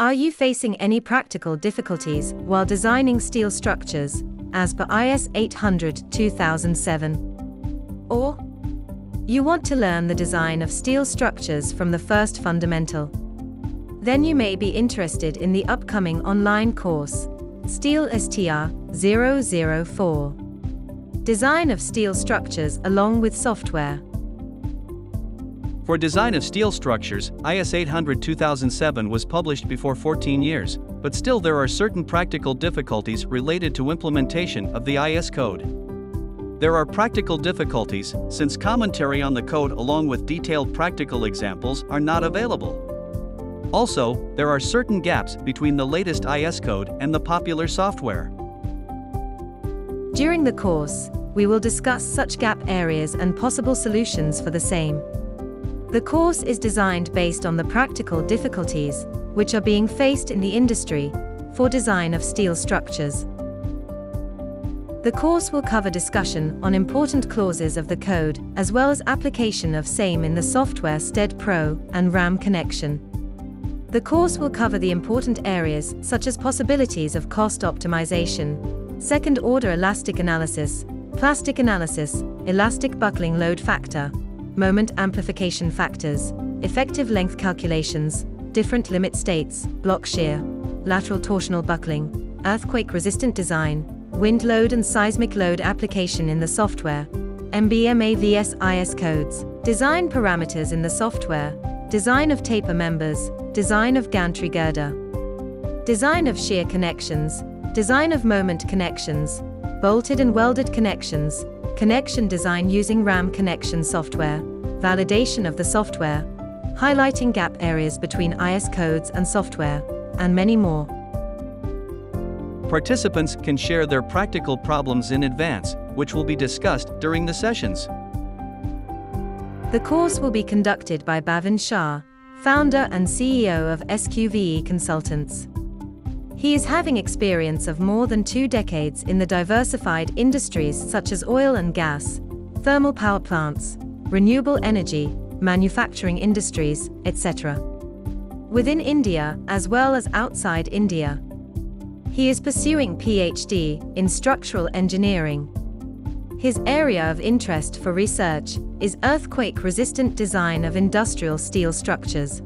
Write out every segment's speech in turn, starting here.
Are you facing any practical difficulties while designing steel structures, as per IS 800 2007? Or you want to learn the design of steel structures from the first fundamental? Then you may be interested in the upcoming online course, Steel STR 004. Design of steel structures along with software. For design of steel structures, IS 800 2007 was published before 14 years, but still there are certain practical difficulties related to implementation of the IS code. There are practical difficulties since commentary on the code along with detailed practical examples are not available. Also, there are certain gaps between the latest IS code and the popular software. During the course, we will discuss such gap areas and possible solutions for the same. The course is designed based on the practical difficulties which are being faced in the industry for design of steel structures. The course will cover discussion on important clauses of the code as well as application of same in the software STAAD Pro and RAM connection. The course will cover the important areas such as possibilities of cost optimization, second order elastic analysis, plastic analysis, elastic buckling load factor, moment amplification factors, effective length calculations, different limit states, block shear, lateral torsional buckling, earthquake resistant design, wind load and seismic load application in the software, MBMA vs IS codes, design parameters in the software, design of taper members, design of gantry girder, design of shear connections, design of moment connections, bolted and welded connections, connection design using RAM connection software, validation of the software, highlighting gap areas between IS codes and software, and many more. Participants can share their practical problems in advance, which will be discussed during the sessions. The course will be conducted by Bhavin Shah, founder and CEO of SQVE Consultants. He is having experience of more than two decades in the diversified industries such as oil and gas, thermal power plants, renewable energy, manufacturing industries, etc. Within India as well as outside India. He is pursuing PhD in structural engineering. His area of interest for research is earthquake-resistant design of industrial steel structures.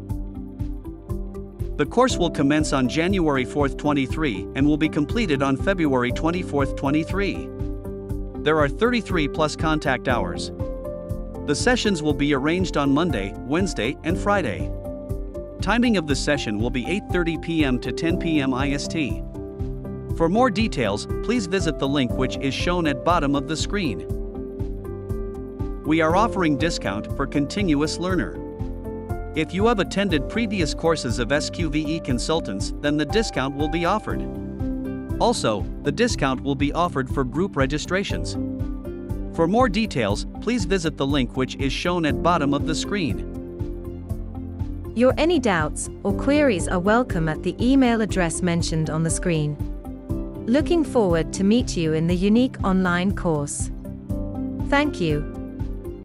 The course will commence on January 4, 23 and will be completed on February 24, 23. There are 33 plus contact hours. The sessions will be arranged on Monday, Wednesday, and Friday. Timing of the session will be 8:30 p.m. to 10 p.m. IST. For more details, please visit the link which is shown at bottom of the screen. We are offering discount for continuous learner. If you have attended previous courses of SQVE consultants, then the discount will be offered. Also, the discount will be offered for group registrations. For more details, please visit the link which is shown at bottom of the screen. Your any doubts or queries are welcome at the email address mentioned on the screen. Looking forward to meet you in the unique online course. Thank you.